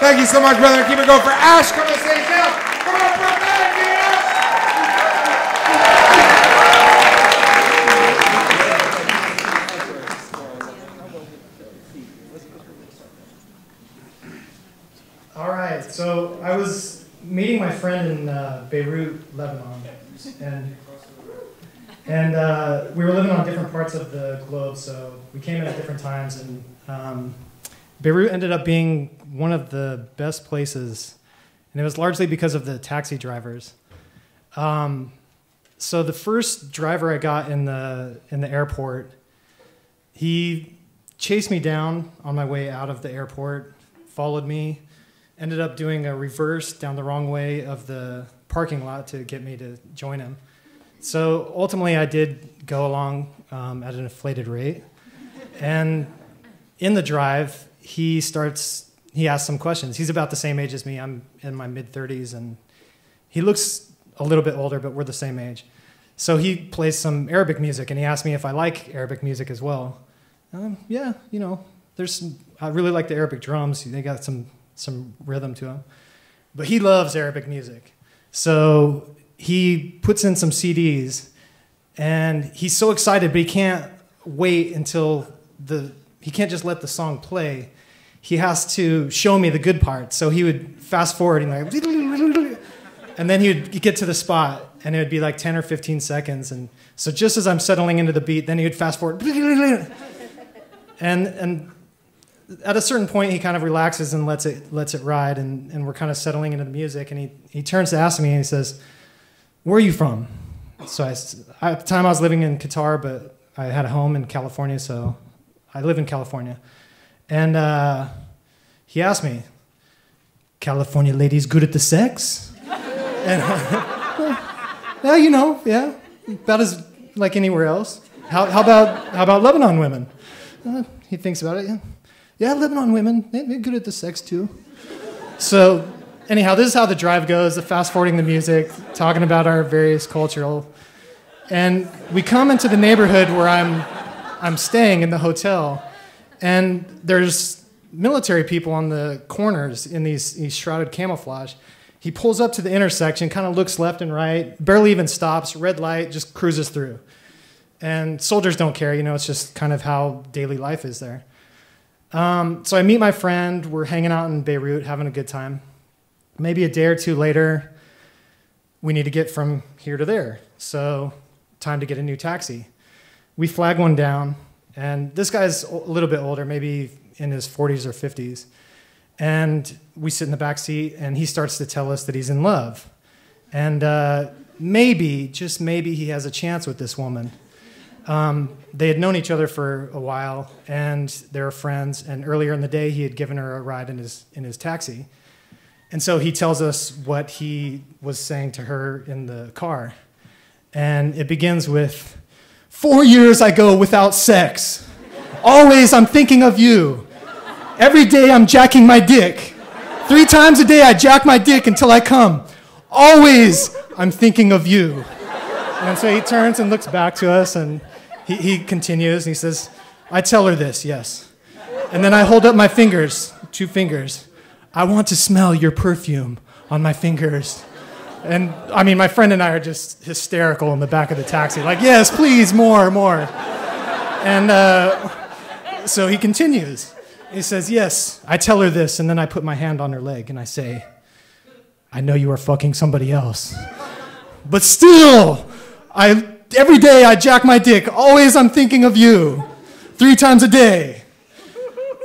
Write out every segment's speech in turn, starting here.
Thank you so much, brother. Keep it going for Ash. Come on stage now. Come on, Brooklyn. All right, so I was meeting my friend in uh, Beirut, Lebanon, and and uh, we were living on different parts of the globe, so we came in at different times, and um, Beirut ended up being one of the best places, and it was largely because of the taxi drivers. Um, so the first driver I got in the in the airport, he chased me down on my way out of the airport, followed me, ended up doing a reverse down the wrong way of the parking lot to get me to join him. So ultimately, I did go along um, at an inflated rate. And in the drive, he starts, he asks some questions. He's about the same age as me. I'm in my mid 30s, and he looks a little bit older, but we're the same age. So he plays some Arabic music, and he asked me if I like Arabic music as well. Um, yeah, you know, there's some, I really like the Arabic drums. They got some some rhythm to them. But he loves Arabic music. So he puts in some CDs and he's so excited, but he can't wait until the he can't just let the song play. He has to show me the good parts. So he would fast forward and like and then he would get to the spot and it would be like 10 or 15 seconds. And so just as I'm settling into the beat, then he would fast forward. And and at a certain point he kind of relaxes and lets it lets it ride. And, and we're kind of settling into the music. And he, he turns to ask me and he says where are you from? So I, at the time i was living in qatar but i had a home in california. So i live in california and uh, he asked me california ladies good at the sex? And yeah you know yeah about as like anywhere else. How, how about how about lebanon women? Uh, he thinks about it yeah. Yeah, Lebanon women, they- they're good at the sex too. So, anyhow, this is how the drive goes the fast forwarding the music, talking about our various cultural. And we come into the neighborhood where I'm, I'm staying in the hotel, and there's military people on the corners in these, these shrouded camouflage. He pulls up to the intersection, kind of looks left and right, barely even stops, red light, just cruises through. And soldiers don't care, you know, it's just kind of how daily life is there. Um, so I meet my friend. We're hanging out in Beirut, having a good time. Maybe a day or two later, we need to get from here to there. So, time to get a new taxi. We flag one down, and this guy's a little bit older, maybe in his 40s or 50s. And we sit in the back seat, and he starts to tell us that he's in love. And uh, maybe, just maybe, he has a chance with this woman. Um, they had known each other for a while, and they were friends. And earlier in the day, he had given her a ride in his in his taxi, and so he tells us what he was saying to her in the car, and it begins with, Four years I go without sex. Always I'm thinking of you. Every day I'm jacking my dick. Three times a day I jack my dick until I come. Always I'm thinking of you." And so he turns and looks back to us and he, he continues and he says, I tell her this, yes. And then I hold up my fingers, two fingers. I want to smell your perfume on my fingers. And I mean, my friend and I are just hysterical in the back of the taxi, like, yes, please, more, more. And uh, so he continues. He says, Yes, I tell her this, and then I put my hand on her leg and I say, I know you are fucking somebody else. But still, I every day I jack my dick. Always I'm thinking of you. Three times a day.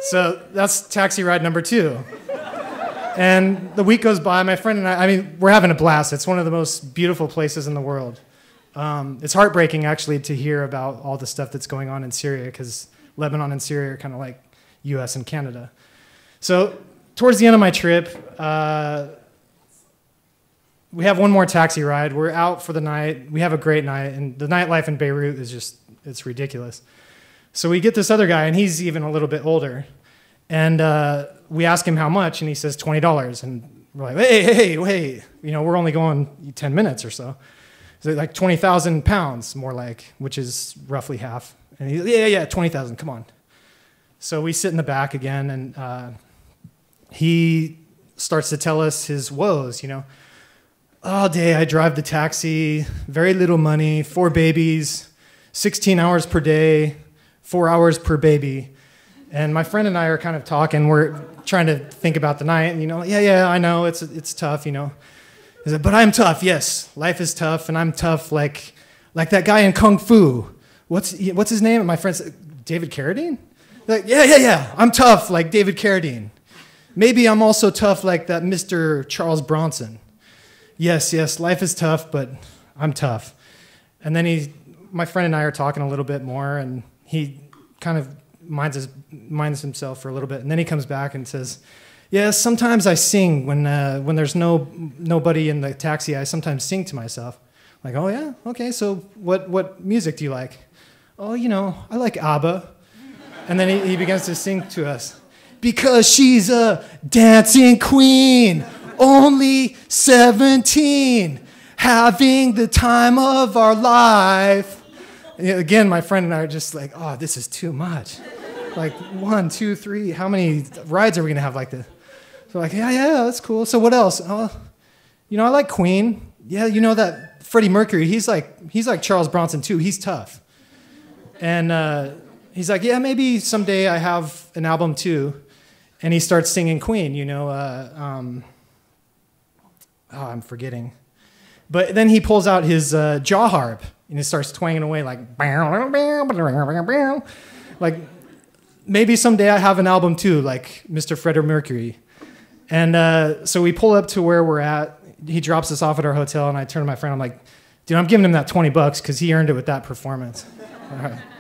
So that's taxi ride number two. And the week goes by, my friend and I, I mean, we're having a blast. It's one of the most beautiful places in the world. Um, it's heartbreaking, actually, to hear about all the stuff that's going on in Syria, because Lebanon and Syria are kind of like US and Canada. So, towards the end of my trip, uh, we have one more taxi ride. We're out for the night. We have a great night, and the nightlife in Beirut is just, it's ridiculous. So, we get this other guy, and he's even a little bit older. And uh, we ask him how much, and he says $20. And we're like, hey, hey, hey, wait. You know, we're only going 10 minutes or so. So like 20,000 pounds, more like, which is roughly half. And he's yeah, yeah, yeah, 20,000, come on. So we sit in the back again, and uh, he starts to tell us his woes, you know. All day I drive the taxi, very little money, four babies, 16 hours per day, four hours per baby. And my friend and I are kind of talking. We're trying to think about the night. And, you know, yeah, yeah, I know it's, it's tough, you know. Said, but I'm tough, yes. Life is tough, and I'm tough like, like that guy in Kung Fu. What's, what's his name? And my friend said, David Carradine? Like, yeah, yeah, yeah. I'm tough like David Carradine. Maybe I'm also tough like that Mr. Charles Bronson. Yes, yes, life is tough, but I'm tough. And then he, my friend and I are talking a little bit more, and he kind of minds, his, minds himself for a little bit, and then he comes back and says, "Yeah, sometimes I sing when uh, when there's no nobody in the taxi. I sometimes sing to myself." I'm like, oh yeah, okay. So what what music do you like? Oh, you know, I like ABBA. And then he, he begins to sing to us because she's a dancing queen, only 17, having the time of our life. And again, my friend and I are just like, oh, this is too much. Like, one, two, three, how many rides are we gonna have like this? So, like, yeah, yeah, that's cool. So, what else? Oh, you know, I like Queen. Yeah, you know that Freddie Mercury, he's like, he's like Charles Bronson too. He's tough. And uh, he's like, yeah, maybe someday I have an album too. And he starts singing Queen, you know. Uh, um, oh, I'm forgetting. But then he pulls out his uh, jaw harp and it starts twanging away like, like maybe someday I have an album too, like Mr. Freddie Mercury. And uh, so we pull up to where we're at. He drops us off at our hotel, and I turn to my friend. I'm like, dude, I'm giving him that 20 bucks because he earned it with that performance.